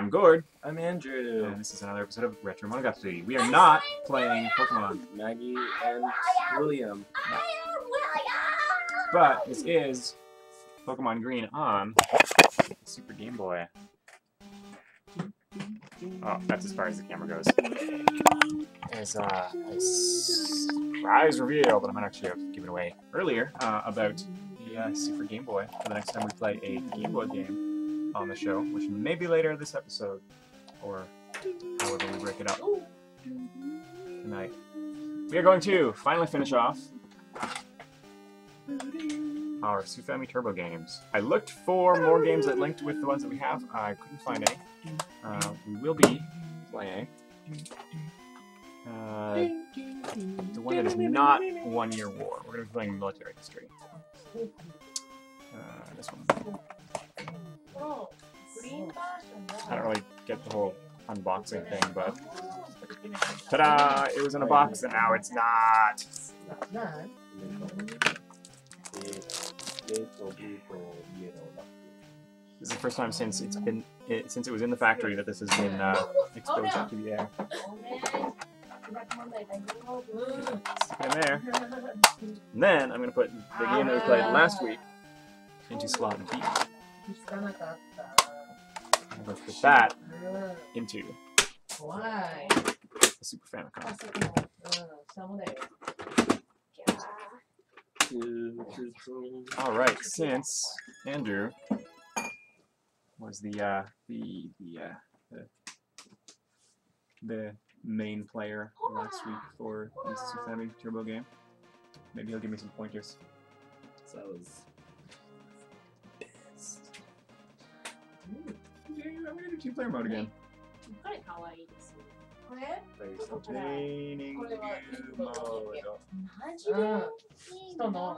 I'm Gord, I'm Andrew. and this is another episode of Retro Monogatari. We are not playing Pokemon, Maggie and William. but this is Pokemon Green on Super Game Boy. Oh, that's as far as the camera goes. There's uh, a surprise reveal that I might actually have given away earlier uh, about the uh, Super Game Boy for the next time we play a Game Boy game on the show, which may be later this episode, or however we break it up tonight. We are going to finally finish off our Sufami Turbo games. I looked for more games that linked with the ones that we have. I couldn't find any. Uh, we will be playing uh, the one that is not One Year War. We're going to be playing Military History. Uh, this one. I don't really get the whole unboxing thing, but ta-da! It was in a box and now it's not. This is the first time since it's been it, since it was in the factory that this has been uh, exposed to the air. In there. And then I'm gonna put the game that we played last week into slot I'm put that into the Super Famicom. All right, since Andrew was the uh, the the, uh, the the main player last week for this Super Family Turbo game, maybe he'll give me some pointers. So that was Okay, I'm gonna do two-player mode again. very simple. Training What about new you? mode. 人の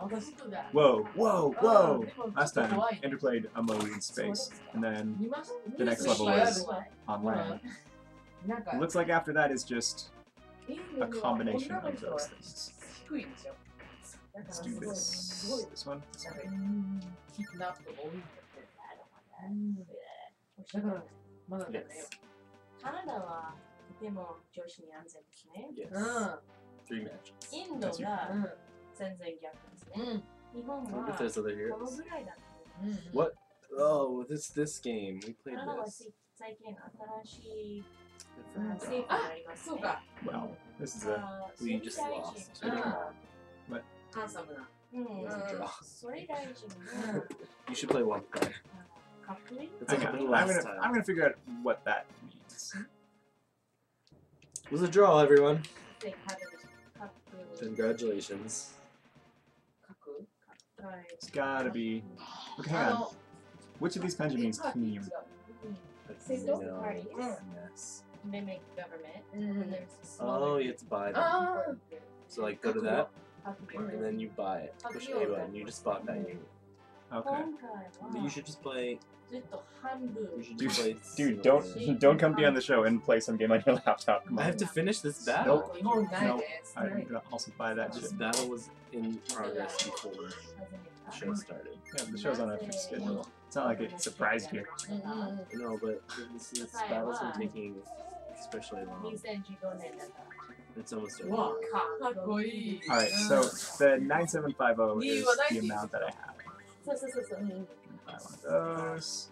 私 Whoa, whoa, whoa! Last time, 怖い Andrew played a mode in space, and then 見まし the next level is on land. なんか It looks like after that is just イン a ドの combination 女の of 人は those things. 低いでしょだか Let's ら do すごいすごい this. This one? なんかうんキックナップが多いんだってうん だからまだだよね Yes. カナダはとても女子に安全ですね。Yes. う Three matches. インドがんうん全然逆ですうね。ん日本はこの.ぐらいだと。What? Oh, this this game. We カ played this. 最近新しい.政府がありますね。そうか Well, this is a あ We ー just lost. 臣がハンサムなうん.総理大臣が You should play one properly? It's like okay. a I'm gonna, time. I'm gonna figure out what that means. It was a draw, everyone. Congratulations. It's gotta be. Okay, hang on. Which of these kanji means team? Yes. Mimic government. Mm-hmm. Oh, you have to buy them. Oh. So, like, go to that, and then you buy it. Push A button. You just bought that. unit. Okay. You should just play. You should just play. Dude, don't don't come be on the show and play some game on your laptop. Come I have to finish this battle. No, Nope. Nope. I'm gonna also buy that. This shit. battle was in progress before the show started. Yeah, the show's on a fixed schedule. It's not like it surprised you. No, but this, this battle's been taking especially long. It's almost over. Alright, so the 9750 is the amount that I have. Buy one of those.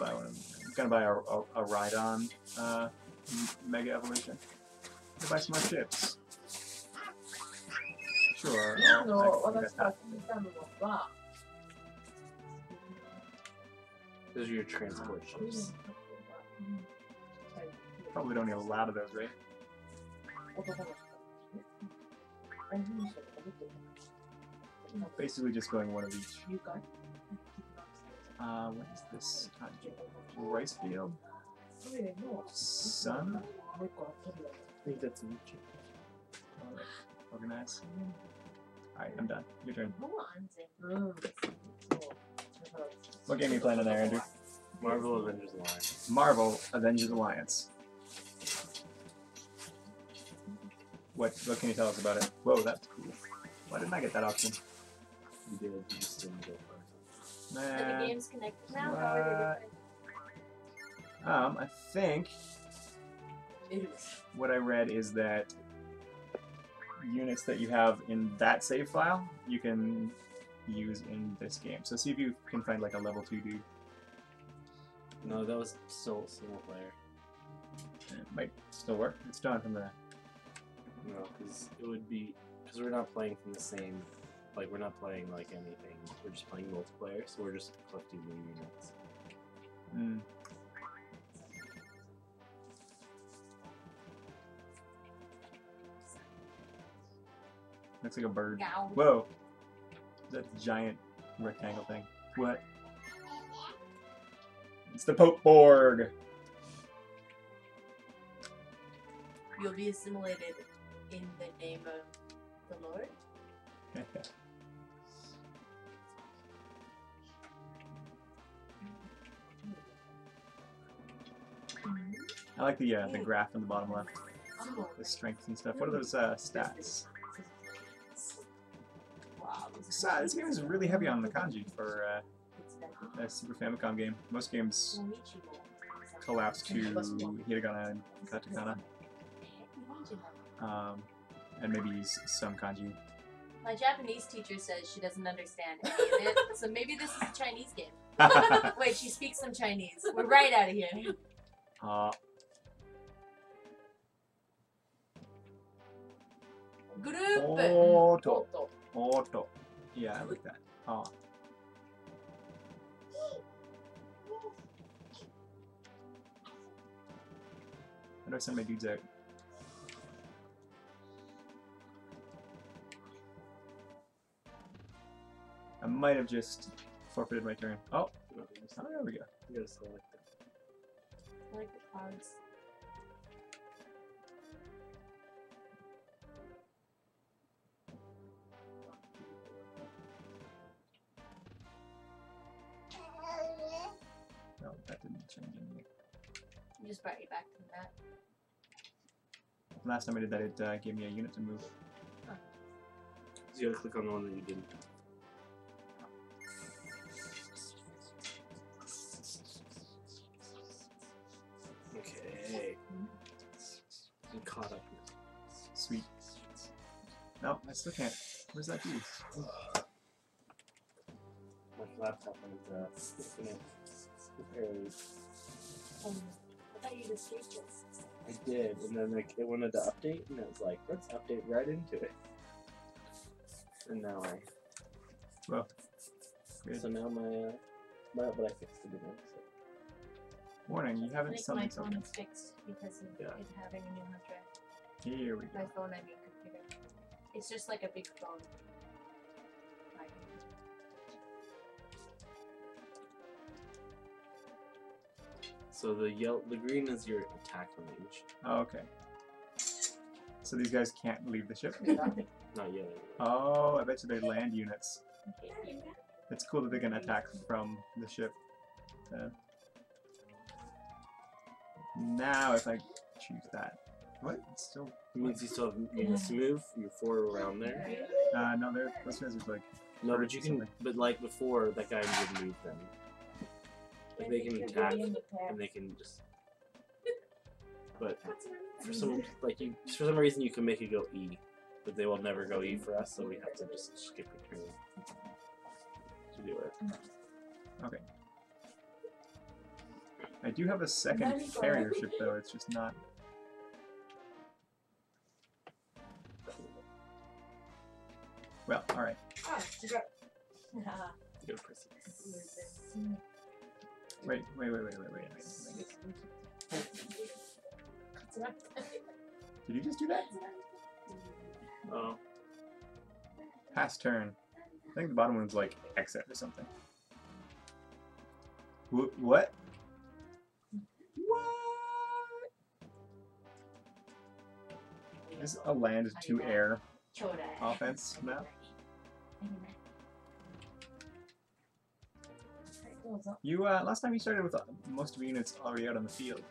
Buy one. Of, I'm gonna buy a, a, a uh, Mega Evolution. To buy some more chips. Sure. Those are your transport ships. Probably don't need a lot of those, right? basically just going one of each. Uh, what is this? Uh, rice field? Sun? I think that's a right. Organize. Alright, I'm done. Your turn. What game are you playing in there, Andrew? Marvel Avengers Alliance. Marvel Avengers Alliance. What what can you tell us about it? Whoa, that's cool. Why didn't I get that option? You did, you just didn't go for it. Are the games connected now? How are they different? Um, I think what I read is that units that you have in that save file you can use in this game. So see if you can find like a level two dude. No, that was still single player. It might still work. It's done from the. No, because it would be because we're not playing from the same. Like we're not playing like anything. We're just playing multiplayer, so we're just collecting new units. Mm. Looks like a bird. Now. Whoa! That giant rectangle thing. What? It's the Pope Borg. You'll be assimilated in the name of the Lord. I like the uh, the graph on the bottom left, the strengths and stuff. What are those uh, stats? Wow, This, uh, game is really heavy on the kanji for uh, a Super Famicom game. Most games collapse to hiragana and katakana, um, and maybe s- some kanji. My Japanese teacher says she doesn't understand any of it, so maybe this is a Chinese game. Wait, she speaks some Chinese. We're right out of here. uh, Group. Auto. Auto. Auto. Yeah, I like that. Oh. How do I send my dudes out? I might have just forfeited my turn. Oh, No, you just- oh there we go. you gotta select it. Like the clouds. That didn't change anything. You just brought you back to that. Last time I did that, it uh, gave me a unit to move. So you gotta click on the one that you didn't. Okay. I'm caught up now. Sweet. No, I still can't. Where's that dude? My laptop is uh, infinite. Apparently, Um, I thought you just saved this. I did, and then like it wanted to update, and it was like, let's update right into it. And now I. Well, good. So now my, uh, my but I fixed it again. So. Warning, you haven't think my summoned phone something. is fixed because of Yeah. it having a new hard drive. Here we go. My phone, I mean computer. It's just like a big phone. So the yellow, the green is your attack range. Oh, okay. So these guys can't leave the ship? Not yellow. Oh, I bet you they land units. It's cool that they can attack from the ship. Uh, now, if I choose that. What? It's still. It means you still have units to move. You're four around there. Uh, no, they're, those guys are like. No, but you can. Something. But like before, that guy would move them. Like they can attack and they can just. But for some like you, for some reason, you can make it go E, but they will never go E for us, so we have to just skip a turn to do it. Okay. I do have a second carrier ship, though. It's just not. Well, alright. Good press. Wait, wait, wait, wait, wait, wait. wait. Did you just do that? Oh, Pass turn. I think the bottom one's like exit or something. Wh- what? What? Is a land to air offense map? What's up? You uh, last time you started with uh, most of your units already out on the field.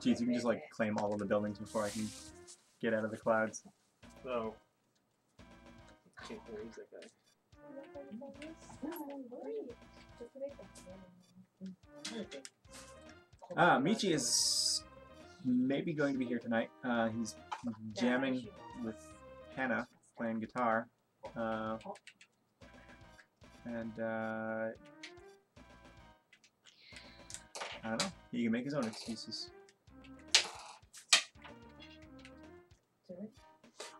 Jeez, you can just like claim all of the buildings before I can get out of the clouds. Oh. I can't believe that guy. Ah, Michi is maybe going to be here tonight. Uh, he's jamming with Hannah, playing guitar. Uh, and uh, I don't know. He can make his own excuses.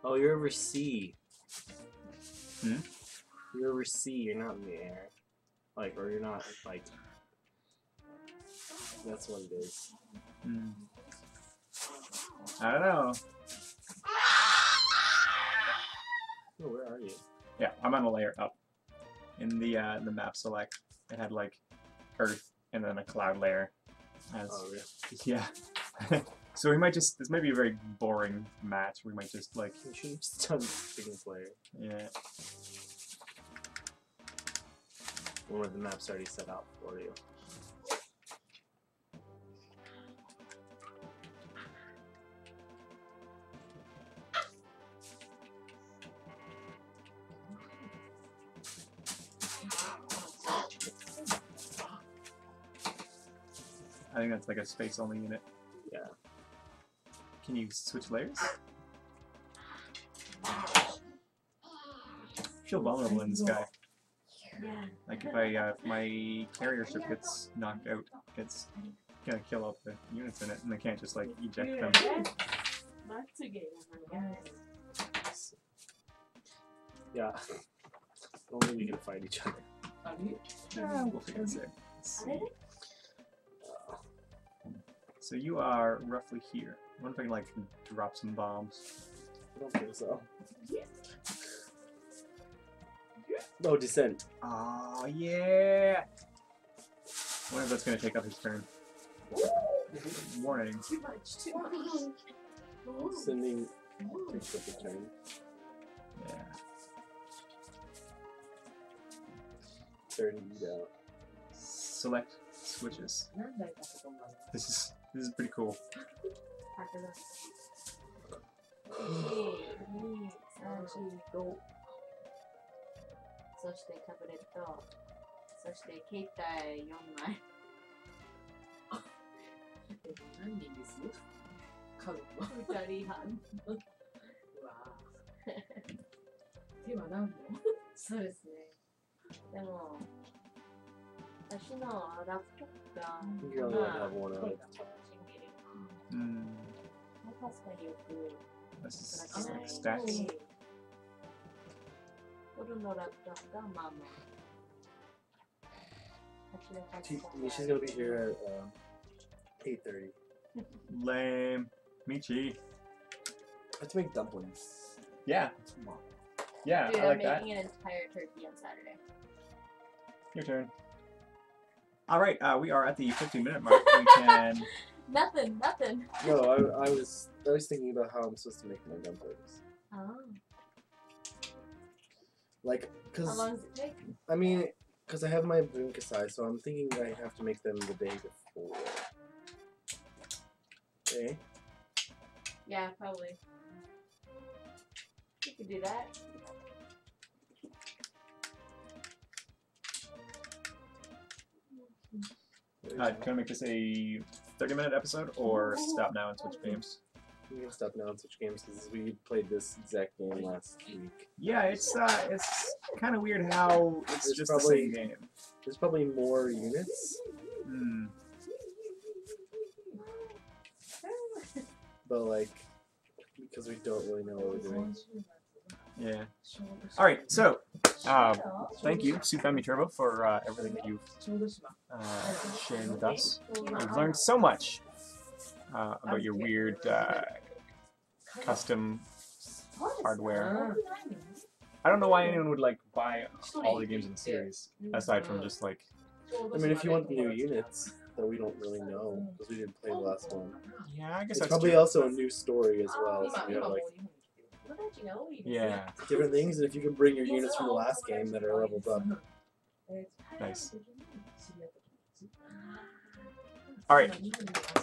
Oh, you're over sea. Hmm? You're over sea. You're not in the air. Like, or you're not like. That's what it is. Hmm. I don't know. Oh, where are you? Yeah, I'm on a layer up. In the uh, the map select, it had like Earth and then a cloud layer. As, Oh, really? Yeah. so we might just this might be a very boring match. We might just like You should have just done player. yeah. One of the maps already set out for you. I think that's like a space only unit. Yeah. Can you switch layers? Feel vulnerable in this guy. Yeah. Like if I uh, if my carrier ship gets knocked out, it's gonna kill all the units in it, and I can't just like eject them. Yeah. Only we can fight each other. We'll figure this out. Let's. So you are roughly here. I wonder if I can like drop some bombs. I don't think so low descent. Oh yeah. I wonder if that's gonna take up his turn. Warning. Too much, too much. Sending takes up a turn. Yeah. Thirty out. Select switches. This is this is pretty cool. 12345そしてタブレットそして携帯4枚何人です？家族は2人半うわぁ手は何本？そうですねでも私のラップトップが.が楽しん Hmm. 確かによくい stats. しフ She's gonna be here um, at 8.30. Lame. Me cheap. Let's make dumplings. Yeah. Tomorrow. Yeah, Dude, I like am that. making an entire turkey on Saturday. Your turn. All right, uh, we are at the 15 minute mark. we can. Nothing, nothing. No, I, I was I was thinking about how I'm supposed to make my dumplings. Oh. Like, How cause long does it take? I mean, cause I have my bunkasai, so I'm thinking I have to make them the day before. Okay. Yeah, probably. You could do that. Uh, can I make this a 30 minute episode or stop now and switch games? Stop now on such games because we played this exact game last week. Yeah, it's uh, it's kind of weird how it's there's just probably, the same game. There's probably more units. Hmm. But like, because we don't really know what we're doing. Yeah. All right. So, uh, thank you, Sufami Turbo, for uh, everything that you've uh, shared with us. We've learned so much uh, about your weird uh, custom hardware. I don't know why anyone would like buy all the games in the series, aside from just like. I mean, if you want the new units that we don't really know because we didn't play the last one. Yeah, I guess it's probably true. also a new story as well. So you know, like yeah, different things, and if you can bring your units from the last game that are leveled up. Nice. All right,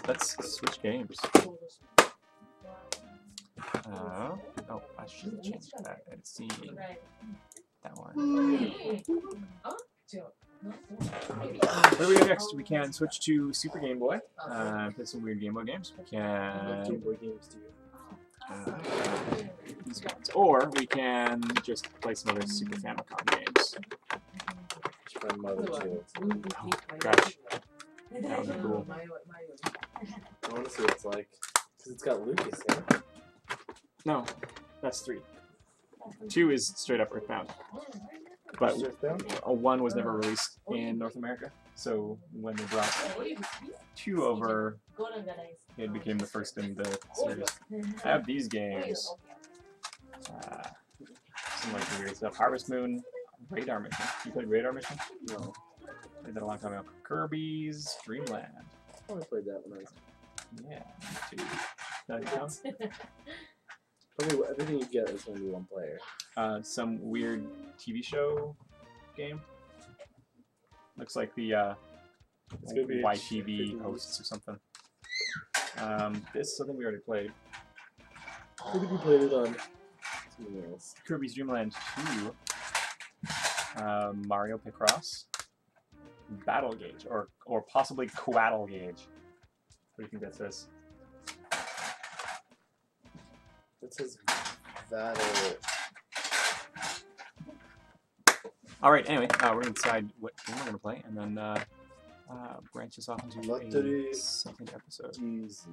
let's switch games. Uh, oh, I should change that and see that one. What Where do we go next? We can switch to Super Game Boy. Uh, play some weird Game Boy games. We What Game can Boy games do uh, these ones, or we can just play some other Super Famicom games. My mother too. Oh, Gosh, that would be cool. I want to see what it's like. Because it's got Lucas in it. No, that's three. Two is straight up Earthbound, but a one was never released in North America. So when they brought two over, it became the first in the series. I have these games. Uh, some like weird stuff. Harvest Moon, Radar Mission. You played Radar Mission? No. Played that a long time ago. Kirby's Dreamland. I only played that when I was. Yeah, me too. Does that count? Probably everything you get is only one player. Uh, some weird TV show game. Looks like the uh, It's gonna be YTV hosts or something. Um, this is something we already played. I think we played it on something else. Kirby's Dream Land 2, uh, Mario Picross, Battle Gauge, or or possibly Quaddle Gauge. What do you think that says? It says Battle. All right. Anyway, uh, we're gonna decide what game we're gonna play, and then uh, uh, branch this off into Lottery. a second episode. Use